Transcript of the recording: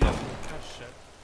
Yeah, shit.